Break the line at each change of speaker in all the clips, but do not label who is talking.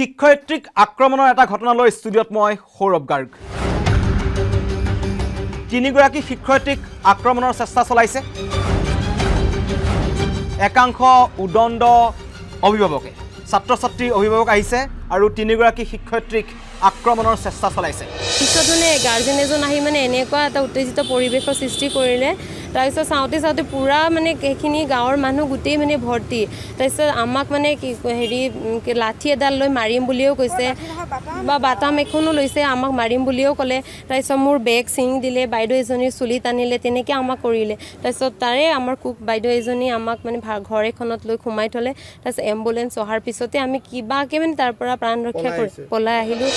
শিক্ষয়িত্ৰীক আক্ৰমণৰ এটা ঘটনালৈ ষ্টুডিঅ'ত মই সৌৰভ গাৰ্গ। তিনিগৰাকী শিক্ষয়িত্ৰীক আক্ৰমণৰ চেষ্টা চলাইছে। একাংশ উদণ্ড অভিভাৱকে ছাত্ৰ ছাত্ৰীৰ অভিভাৱক আহিছে আৰু তিনিগৰাকী শিক্ষয়িত্ৰীক আক্ৰমণৰ চেষ্টা চলাইছে।
পিছত মানে গাৰ্জেন এজন আহি মানে এনেকুৱা এটা উত্তেজিত পৰিৱেশৰ সৃষ্টি কৰিলে তাৰপিছত চাওঁতে চাওঁতে পূৰা মানে সেইখিনি গাঁৱৰ মানুহ গোটেই মানে ভৰ্তি। তাৰপিছত আমাক মানে কি হেৰি লাঠি এডাল লৈ মাৰিম বুলিও কৈছে। বা বাটাম এখনো লৈছে আমাক মাৰিম বুলিও ক'লে। তাৰপিছত মোৰ বেগ ছিঙি দিলে বাইদেউ এজনীৰ চুলি টানিলে তেনেকৈ আমাক কৰিলে। তাৰপিছত তাৰে আমাৰ কুক বাইদেউ এজনী আমাক মানে ঘৰ এখনত লৈ সোমাই থ'লে। তাৰপিছত এম্বুলেঞ্চ অহাৰ পিছতে আমি কিবাকৈ মানে তাৰ পৰা প্ৰাণ ৰক্ষা কৰি পলাই আহিলোঁ।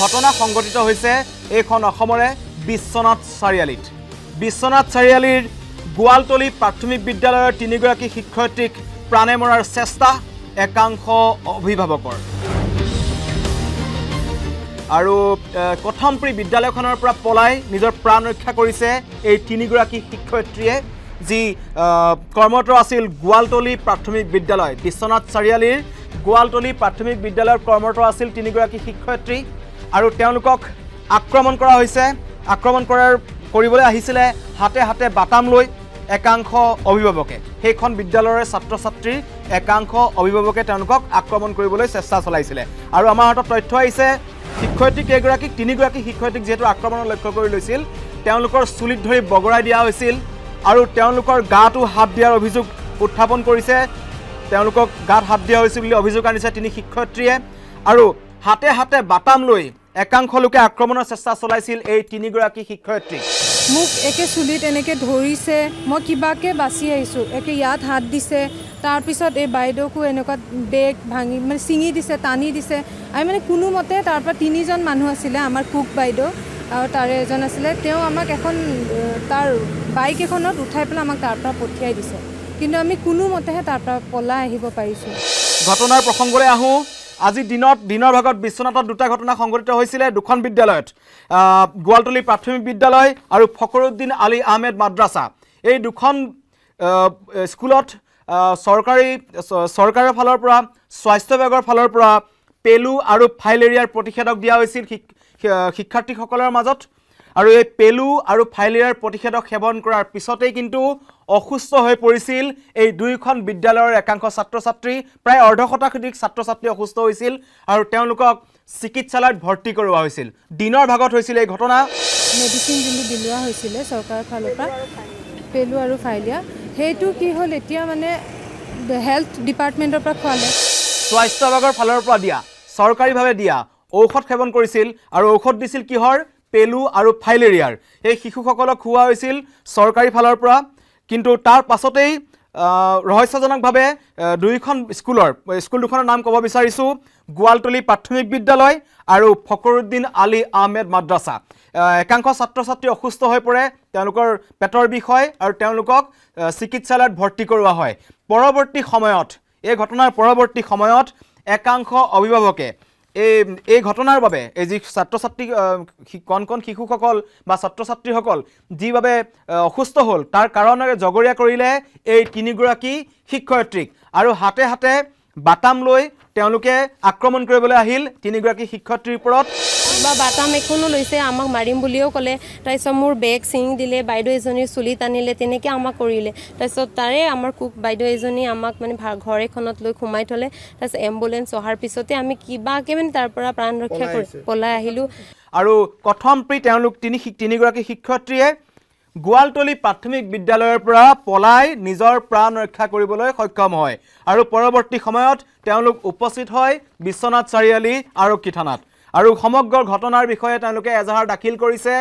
ঘটনা সংঘটিত হৈছে এইখন অসমৰে বিশ্বনাথ চাৰিআলিত। বিশ্বনাথ চাৰিআলিৰ গোৱালতলী প্ৰাথমিক বিদ্যালয়ৰ তিনিগৰাকী শিক্ষয়িত্ৰীক প্ৰাণে মৰাৰ চেষ্টা একাংশ অভিভাৱকৰ। আৰু কথমপুৰী বিদ্যালয়খনৰ পৰা পলাই নিজৰ প্ৰাণ ৰক্ষা কৰিছে এই তিনিগৰাকী শিক্ষয়িত্ৰীয়ে যি কৰ্মৰত আছিল গোৱালতলী প্ৰাথমিক বিদ্যালয়। বিশ্বনাথ চাৰিআলিৰ গোৱালতলী প্ৰাথমিক বিদ্যালয়ত কৰ্মৰত আছিল তিনিগৰাকী শিক্ষয়িত্ৰী। আৰু তেওঁলোকক আক্ৰমণ কৰা হৈছে। আক্ৰমণ কৰাৰ কৰিবলৈ আহিছিলে হাতে হাতে বাটাম লৈ একাংশ অভিভাৱকে। সেইখন বিদ্যালয়ৰে ছাত্ৰ ছাত্ৰীৰ একাংশ অভিভাৱকে তেওঁলোকক আক্ৰমণ কৰিবলৈ চেষ্টা চলাইছিলে। আৰু আমাৰ হাতত তথ্য আহিছে শিক্ষয়িত্ৰী কেইগৰাকীক তিনিগৰাকী শিক্ষয়িত্ৰীক যিহেতু আক্ৰমণৰ লক্ষ্য কৰি লৈছিল তেওঁলোকৰ চুলিত ধৰি বগৰাই দিয়া হৈছিল আৰু তেওঁলোকৰ গাটো হাত দিয়াৰ অভিযোগ উত্থাপন কৰিছে। তেওঁলোকক গাত হাত দিয়া হৈছিল বুলি অভিযোগ আনিছে তিনি শিক্ষয়িত্ৰীয়ে। আৰু হাতে হাতে বাটাম লৈ একাংশ লোকে আক্ৰমণৰ চেষ্টা চলাইছিল এই তিনিগৰাকী শিক্ষয়িত্ৰীক
মোক একে চুলিত এনেকৈ ধৰিছে মই কিবাকে বাচি আহিছোঁ একে ইয়াত হাত দিছে তাৰপিছত এই বাইদেউকো এনেকুৱা বেগ ভাঙি মানে ছিঙি দিছে টানি দিছে। আমি মানে কোনোমতে তাৰ পৰা তিনিজন মানুহ আছিলে আমাৰ কুক বাইদেউ আৰু তাৰে এজন আছিলে। তেওঁ আমাক এখন তাৰ বাইক এখনত উঠাই পেলাই আমাক তাৰ পৰা পঠিয়াই দিছে। কিন্তু আমি কোনোমতেহে তাৰ পৰা পলাই আহিব পাৰিছোঁ।
ঘটনাৰ প্ৰসংগলৈ আহোঁ। আজি দিনত দিনৰ ভাগত বিশ্বনাথত দুটা ঘটনা সংঘটিত হৈছিলে। দুখন বিদ্যালয়ত গোৱালতলী প্ৰাথমিক বিদ্যালয় আৰু ফখৰুদ্দিন আলী আহমেদ মাদ্ৰাছা। এই দুখন স্কুলত চৰকাৰী চৰকাৰৰ ফালৰ পৰা স্বাস্থ্য বিভাগৰ ফালৰ পৰা পেলু আৰু ফাইলেৰিয়াৰ প্ৰতিষেধক দিয়া হৈছিল শিক্ষাৰ্থীসকলৰ মাজত। আৰু এই পেলু আৰু ফাইলেৰিয়াৰ প্ৰতিষেধক সেৱন কৰাৰ পিছতেই কিন্তু অসুস্থ হৈ পৰিছিল এই দুয়োখন বিদ্যালয়ৰ একাংশ ছাত্ৰ ছাত্ৰী প্ৰায় অৰ্ধ শতাধিক ছাত্ৰ ছাত্ৰী অসুস্থ হৈছিল আৰু তেওঁলোকক চিকিৎসালয়ত ভৰ্তি কৰোৱা হৈছিল। দিনৰ ভাগত হৈছিল এই ঘটনা।
মেডিচিন যোনটো বিলোৱা হৈছিলে চৰকাৰৰ ফালৰ পৰা পেলু আৰু ফাইলিয়া সেইটো কি হ'ল এতিয়া মানে হেল্থ ডিপাৰ্টমেণ্টৰ পৰা খোৱালে?
স্বাস্থ্য বিভাগৰ ফালৰ পৰা দিয়া চৰকাৰীভাৱে দিয়া ঔষধ সেৱন কৰিছিল আৰু ঔষধ দিছিল কিহৰ? পেলু আৰু ফাইলেৰিয়াৰ। এই শিশুসকলক খুওৱা হৈছিল চৰকাৰী ফালৰ পৰা কিন্তু তাৰ পাছতেই ৰহস্যজনকভাৱে দুয়োখন স্কুলৰ স্কুল দুখনৰ নাম ক'ব বিচাৰিছোঁ গোৱালতলী প্ৰাথমিক বিদ্যালয় আৰু ফখৰুদ্দিন আলী আহমেদ মাদ্ৰাছা। একাংশ ছাত্ৰ ছাত্ৰী অসুস্থ হৈ পৰে তেওঁলোকৰ পেটৰ বিষ হয় আৰু তেওঁলোকক চিকিৎসালয়ত ভৰ্তি কৰোৱা হয়। পৰৱৰ্তী সময়ত এই ঘটনাৰ পৰৱৰ্তী সময়ত একাংশ অভিভাৱকে এই এই ঘটনাৰ বাবে এই যি ছাত্ৰ ছাত্ৰী কণ কণ শিশুসকল বা ছাত্ৰ ছাত্ৰীসকল যিভাৱে অসুস্থ হ'ল তাৰ কাৰণেৰে জগৰীয়া কৰিলে এই তিনিগৰাকী শিক্ষয়িত্ৰীক। আৰু হাতে হাতে বাটাম লৈ তেওঁলোকে আক্ৰমণ কৰিবলৈ আহিল। তিনিগৰাকী শিক্ষয়িত্ৰীৰ ওপৰত
বা বাটাম এখনো লৈছে আমাক মাৰিম বুলিও ক'লে। তাৰপিছত মোৰ বেগ ছিঙি দিলে বাইদেউ এজনীৰ চুলি টানিলে তেনেকৈ আমাক কৰিলে। তাৰপিছত তাৰে আমাৰ কুক বাইদেউ এজনী আমাক মানে ঘৰ এখনত লৈ সোমাই থ'লে। তাৰপিছত এম্বুলেঞ্চ অহাৰ পিছতে আমি কিবাকৈ মানে তাৰ পৰা প্ৰাণ ৰক্ষা কৰি পলাই আহিলোঁ।
আৰু কথমপ্ৰী তেওঁলোক তিনি তিনিগৰাকী শিক্ষয়িত্ৰীয়ে গোৱালতলী প্ৰাথমিক বিদ্যালয়ৰ পৰা পলাই নিজৰ প্ৰাণ ৰক্ষা কৰিবলৈ সক্ষম হয় আৰু পৰৱৰ্তী সময়ত তেওঁলোক উপস্থিত হয় বিশ্বনাথ চাৰিআলি আৰক্ষী থানাত। আৰু সমগ্ৰ ঘটনাৰ বিষয়ে তেওঁলোকে এজাহাৰ দাখিল কৰিছে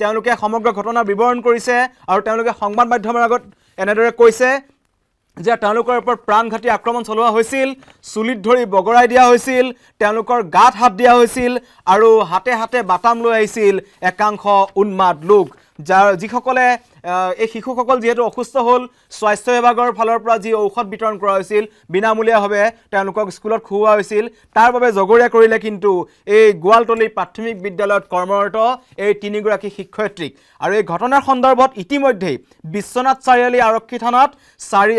তেওঁলোকে সমগ্ৰ ঘটনাৰ বিৱৰণ কৰিছে আৰু তেওঁলোকে সংবাদ মাধ্যমৰ আগত এনেদৰে কৈছে যে তেওঁলোকৰ ওপৰত প্ৰাণঘাতী আক্ৰমণ চলোৱা হৈছিল চুলিত ধৰি বগৰাই দিয়া হৈছিল তেওঁলোকৰ গাত হাত দিয়া হৈছিল আৰু হাতে হাতে বাটাম লৈ আহিছিল একাংশ উন্মাদ লোক। যাৰ যিসকলে এই শিশুসকল যিহেতু অসুস্থ হ'ল স্বাস্থ্য বিভাগৰ ফালৰ পৰা যি ঔষধ বিতৰণ কৰা হৈছিল বিনামূলীয়াভাৱে তেওঁলোকক স্কুলত খুওৱা হৈছিল তাৰ বাবে জগৰীয়া কৰিলে কিন্তু এই গোৱালতলী প্ৰাথমিক বিদ্যালয়ত কৰ্মৰত এই তিনিগৰাকী শিক্ষয়িত্ৰীক। আৰু এই ঘটনাৰ সন্দৰ্ভত ইতিমধ্যেই বিশ্বনাথ চাৰিআলি আৰক্ষী থানাত চাৰি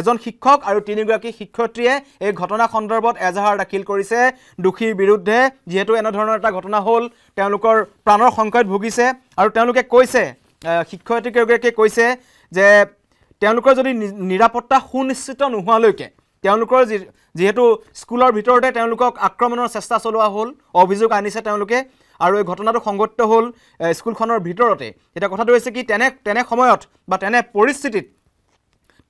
এজন শিক্ষক আৰু তিনিগৰাকী শিক্ষয়িত্ৰীয়ে এই ঘটনা সন্দৰ্ভত এজাহাৰ দাখিল কৰিছে। দোষীৰ বিৰুদ্ধে যিহেতু এনেধৰণৰ এটা ঘটনা হ'ল তেওঁলোকৰ প্ৰাণৰ সংকট ভুগিছে আৰু তেওঁলোকে কৈছে আহ, শিক্ষয়িত্ৰীকেইগৰাকীয়ে কৈছে যে তেওঁলোকৰ যদি নিৰাপত্তা সুনিশ্চিত নোহোৱালৈকে তেওঁলোকৰ যি যিহেতু স্কুলৰ ভিতৰতে তেওঁলোকক আক্ৰমণৰ চেষ্টা চলোৱা হ'ল অভিযোগ আনিছে তেওঁলোকে আৰু এই ঘটনাটো সংঘটিত হ'ল স্কুলখনৰ ভিতৰতে। এতিয়া কথাটো হৈছে কি তেনে তেনে সময়ত বা তেনে পৰিস্থিতিত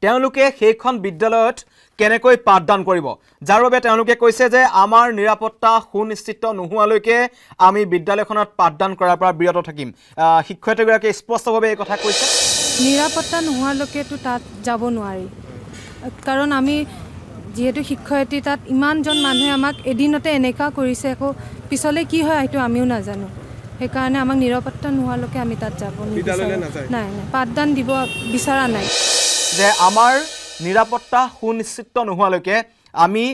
তেওঁলোকে সেইখন বিদ্যালয়ত কেনেকৈ পাঠদান কৰিব? যাৰ বাবে তেওঁলোকে কৈছে যে আমাৰ নিৰাপত্তা সুনিশ্চিত নোহোৱালৈকে আমি বিদ্যালয়খনত পাঠদান কৰাৰ পৰা বিৰত থাকিম। শিক্ষয়িত্ৰীগৰাকীয়ে স্পষ্টভাৱে এই কথা কৈছে।
নিৰাপত্তা নোহোৱালৈকেতো তাত যাব নোৱাৰি। কাৰণ আমি যিহেতু শিক্ষয়িত্ৰী তাত ইমানজন মানুহে আমাক এদিনতে এনেকুৱা কৰিছে আকৌ পিছলৈ কি হয় সেইটো আমিও নাজানো। সেইকাৰণে আমাক নিৰাপত্তা নোহোৱালৈকে আমি তাত যাব নিবিচাৰোঁ। নাই নাই পাঠদান দিব বিচৰা নাই।
যে আমাৰ নিৰাপত্তা সুনিশ্চিত নোহোৱালৈকে আমি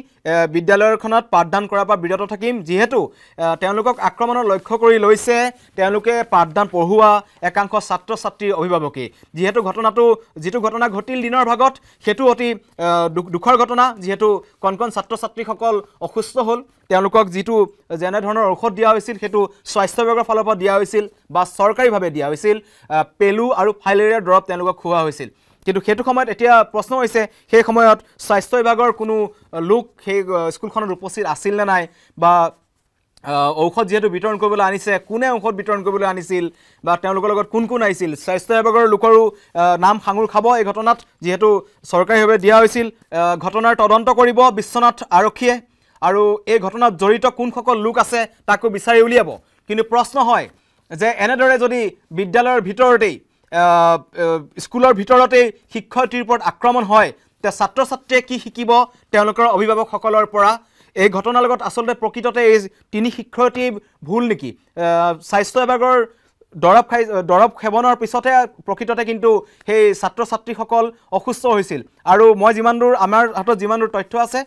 বিদ্যালয়খনত পাঠদান কৰাৰ পৰা বিৰত থাকিম। যিহেতু তেওঁলোকক আক্ৰমণৰ লক্ষ্য কৰি লৈছে তেওঁলোকে পাঠদান পঢ়োৱা একাংশ ছাত্ৰ ছাত্ৰীৰ অভিভাৱকে। যিহেতু ঘটনাটো যিটো ঘটনা ঘটিল দিনৰ ভাগত সেইটো অতি দুখৰ ঘটনা। যিহেতু কণ কণ ছাত্ৰ ছাত্ৰীসকল অসুস্থ হ'ল তেওঁলোকক যিটো যেনেধৰণৰ ঔষধ দিয়া হৈছিল সেইটো স্বাস্থ্য বিভাগৰ ফালৰ পৰা দিয়া হৈছিল বা চৰকাৰীভাৱে দিয়া হৈছিল পেলু আৰু ফাইলেৰিয়াৰ দৰৱ তেওঁলোকক খুওৱা হৈছিল। কিন্তু সেইটো সময়ত এতিয়া প্ৰশ্ন হৈছে সেই সময়ত স্বাস্থ্য বিভাগৰ কোনো লোক সেই স্কুলখনত উপস্থিত আছিল নে নাই? বা ঔষধ যিহেতু বিতৰণ কৰিবলৈ আনিছে কোনে ঔষধ বিতৰণ কৰিবলৈ আনিছিল? বা তেওঁলোকৰ লগত কোন কোন আহিছিল? স্বাস্থ্য বিভাগৰ লোকৰো নাম সাঙুৰ খাব এই ঘটনাত যিহেতু চৰকাৰীভাৱে দিয়া হৈছিল ঘটনাৰ তদন্ত কৰিব বিশ্বনাথ আৰক্ষীয়ে। আৰু এই ঘটনাত জড়িত কোনসকল লোক আছে তাকো বিচাৰি উলিয়াব। কিন্তু প্ৰশ্ন হয় যে এনেদৰে যদি বিদ্যালয়ৰ ভিতৰতেই স্কুলৰ ভিতৰতেই শিক্ষয়িত্ৰীৰ ওপৰত আক্ৰমণ হয় তে ছাত্ৰ ছাত্ৰীয়ে কি শিকিব তেওঁলোকৰ অভিভাৱকসকলৰ পৰা? এই ঘটনাৰ লগত আচলতে প্ৰকৃততে এই তিনি শিক্ষয়িত্ৰী ভুল নেকি? স্বাস্থ্য বিভাগৰ দৰৱ খাই দৰৱ সেৱনৰ পিছতে প্ৰকৃততে কিন্তু সেই ছাত্ৰ ছাত্ৰীসকল অসুস্থ হৈছিল। আৰু মই যিমান দূৰ আমাৰ হাতত যিমান দূৰ তথ্য আছে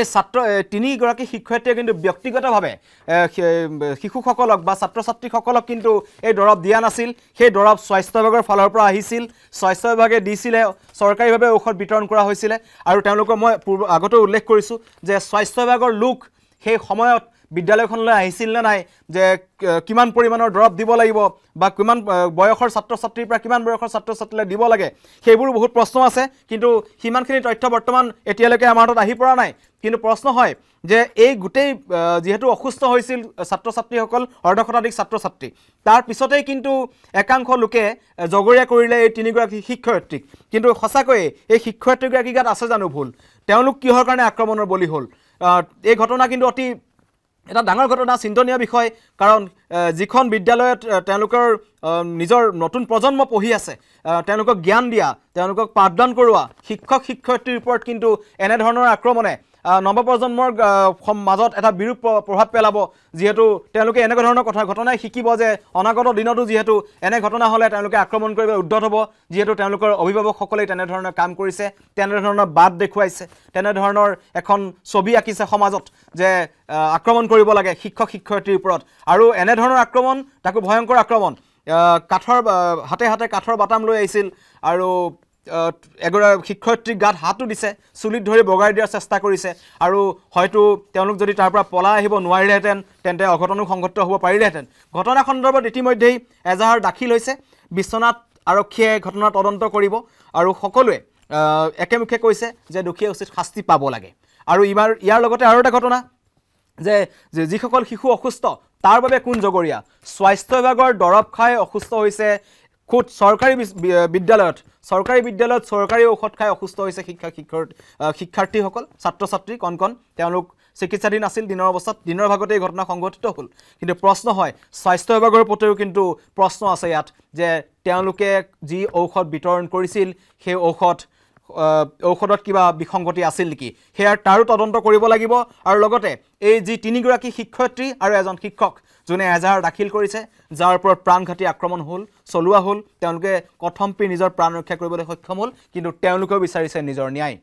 এই ছাত্ৰ তিনিগৰাকী শিক্ষয়িত্ৰীয়ে কিন্তু ব্যক্তিগতভাৱে শিশুসকলক বা ছাত্ৰ ছাত্ৰীসকলক কিন্তু এই দৰৱ দিয়া নাছিল। সেই দৰৱ স্বাস্থ্য বিভাগৰ ফালৰ পৰা আহিছিল। স্বাস্থ্য বিভাগে দিছিলে চৰকাৰীভাৱে ঔষধ বিতৰণ কৰা হৈছিলে। আৰু তেওঁলোকৰ মই পূৰ্ব আগতেও উল্লেখ কৰিছোঁ যে স্বাস্থ্য বিভাগৰ লোক সেই সময়ত বিদ্যালয়খনলৈ আহিছিল নে নাই যে কিমান পৰিমাণৰ দৰৱ দিব লাগিব বা কিমান বয়সৰ ছাত্ৰ ছাত্ৰীৰ পৰা কিমান বয়সৰ ছাত্ৰ ছাত্ৰীলৈ দিব লাগে সেইবোৰো বহুত প্ৰশ্ন আছে। কিন্তু সিমানখিনি তথ্য বৰ্তমান এতিয়ালৈকে আমাৰ হাতত আহি পৰা নাই। কিন্তু প্ৰশ্ন হয় যে এই গোটেই যিহেতু অসুস্থ হৈছিল ছাত্ৰ ছাত্ৰীসকল অৰ্ধ শতাধিক ছাত্ৰ ছাত্ৰী তাৰ পিছতেই কিন্তু একাংশ লোকে জগৰীয়া কৰিলে এই তিনিগৰাকী শিক্ষয়িত্ৰীক। কিন্তু সঁচাকৈয়ে এই শিক্ষয়িত্ৰীগৰাকী গাত আছে জানো ভুল? তেওঁলোক কিহৰ কাৰণে আক্ৰমণৰ বলি হ'ল? এই ঘটনা কিন্তু অতি এটা ডাঙৰ ঘটনা চিন্তনীয় বিষয় কাৰণ যিখন বিদ্যালয়ত তেওঁলোকৰ নিজৰ নতুন প্ৰজন্ম পঢ়ি আছে তেওঁলোকক জ্ঞান দিয়া তেওঁলোকক পাঠদান কৰোৱা শিক্ষক শিক্ষয়িত্ৰীৰ ওপৰত কিন্তু এনেধৰণৰ আক্ৰমণে নৱপ্ৰজন্মৰ মাজত এটা বিৰূপ প্ৰ- প্ৰভাৱ পেলাব। যিহেতু তেওঁলোকে এনেকুৱা ধৰণৰ কথা ঘটনাই শিকিব যে অনাগত দিনতো যিহেতু এনে ঘটনা হ'লে তেওঁলোকে আক্ৰমণ কৰিবলৈ উদ্যত হ'ব। যিহেতু তেওঁলোকৰ অভিভাৱকসকলেই তেনেধৰণৰ কাম কৰিছে তেনেধৰণৰ বাট দেখুৱাইছে তেনেধৰণৰ এখন ছবি আঁকিছে সমাজত যে আক্ৰমণ কৰিব লাগে শিক্ষক শিক্ষয়িত্ৰীৰ ওপৰত। আৰু এনেধৰণৰ আক্ৰমণ তাকো ভয়ংকৰ আক্ৰমণ কাঠৰ হাতে হাতে কাঠৰ বাটাম লৈ আহিছিল। আৰু এগৰাকী শিক্ষয়িত্ৰীক গাত হাতো দিছে চুলিত ধৰি বগাই দিয়াৰ চেষ্টা কৰিছে আৰু হয়তো তেওঁলোক যদি তাৰ পৰা পলাই আহিব নোৱাৰিলেহেঁতেন তেন্তে অঘটনো সংঘটিত হ'ব পাৰিলেহেঁতেন। ঘটনা সন্দৰ্ভত ইতিমধ্যেই এজাহাৰ দাখিল হৈছে। বিশ্বনাথ আৰক্ষীয়ে ঘটনাৰ তদন্ত কৰিব আৰু সকলোৱে একেমুখে কৈছে যে দোষীয়ে উচিত শাস্তি পাব লাগে। আৰু ইবাৰ ইয়াৰ লগতে আৰু এটা ঘটনা যে যিসকল শিশু অসুস্থ তাৰ বাবে কোন জগৰীয়া? স্বাস্থ্য বিভাগৰ দৰৱ খাই অসুস্থ হৈছে খুদ চৰকাৰী বিদ্যালয়ত চৰকাৰী বিদ্যালয়ত চৰকাৰী ঔষধ খাই অসুস্থ হৈছে শিক্ষা শিক্ষাৰ্থীসকল ছাত্ৰ ছাত্ৰী কণ কণ তেওঁলোক চিকিৎসাধীন আছিল দিনৰ অৱস্থাত দিনৰ ভাগতে এই ঘটনা সংঘটিত হ'ল। কিন্তু প্ৰশ্ন হয় স্বাস্থ্য বিভাগৰ প্ৰতিও কিন্তু প্ৰশ্ন আছে ইয়াত যে তেওঁলোকে যি ঔষধ বিতৰণ কৰিছিল সেই ঔষধ ঔষধত কিবা বিসংগতি আছিল নেকি? সেয়াৰ তাৰো তদন্ত কৰিব লাগিব। আৰু লগতে এই যি তিনিগৰাকী শিক্ষয়িত্ৰী আৰু এজন শিক্ষক যোনে এজাহাৰ দাখিল কৰিছে যাৰ ওপৰত প্ৰাণঘাতী আক্ৰমণ হ'ল চলোৱা হ'ল তেওঁলোকে কথমপি নিজৰ প্ৰাণ ৰক্ষা কৰিবলৈ সক্ষম হ'ল কিন্তু তেওঁলোকেও বিচাৰিছে নিজৰ ন্যায়।